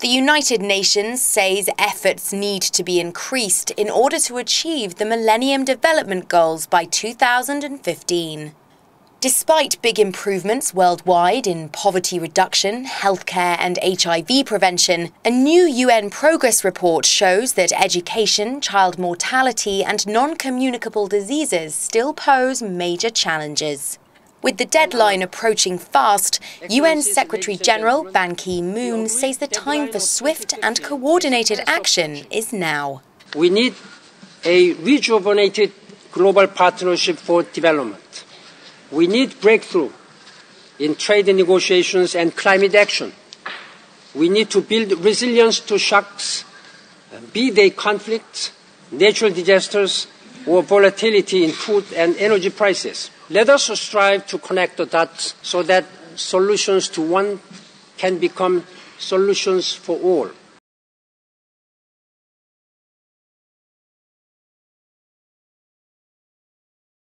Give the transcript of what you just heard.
The United Nations says efforts need to be increased in order to achieve the Millennium Development Goals by 2015. Despite big improvements worldwide in poverty reduction, healthcare, and HIV prevention, a new UN progress report shows that education, child mortality, and non communicable diseases still pose major challenges. With the deadline approaching fast, UN Secretary General Ban Ki moon says the time for swift and coordinated action is now. We need a rejuvenated global partnership for development. We need breakthrough in trade negotiations and climate action. We need to build resilience to shocks, be they conflicts, natural disasters, or volatility in food and energy prices. Let us strive to connect the dots so that solutions to one can become solutions for all.